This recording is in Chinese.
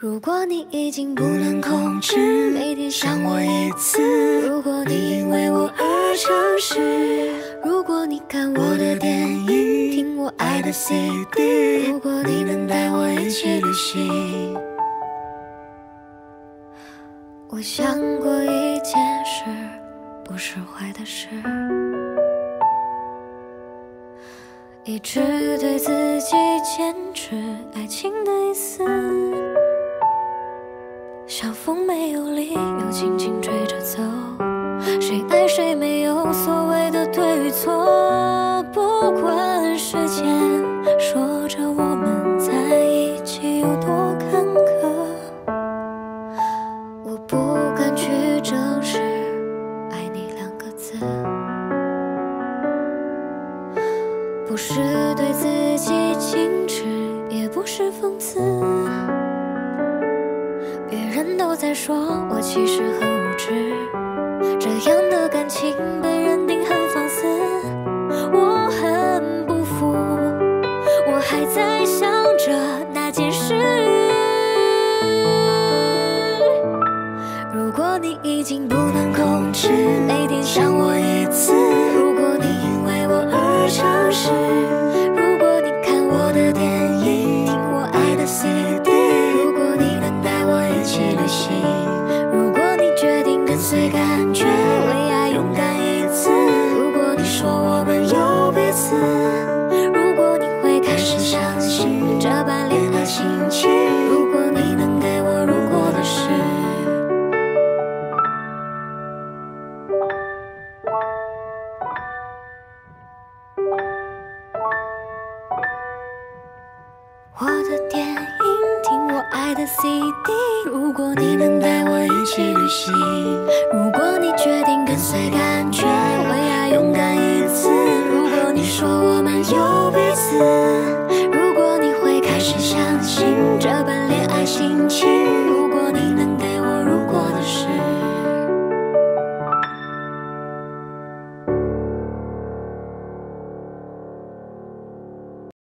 如果你已经不能控制，每天想我一次。如果你因为我而诚实，如果你看我的电影，听我爱的 CD，如果你能带我一起旅行。我想过一件事，不是坏的事，一直对自己坚持爱情的意思。像风没有理由轻轻吹着走，谁爱谁没有所谓的对与错，不管时间说着我们在一起有多坎坷，我不敢去证实“爱你”两个字，不是对自己矜持，也不是讽刺。别人都在说我其实很无知，这样的感情被认定很放肆，我很不服，我还在想着那件事。如果你已经不能控制，每天想我一我一起的 cd 如果你能带我一起旅行如果你决定跟随感觉为爱勇敢一次如果你说我们有彼此如果你会开始相信这般恋爱心情。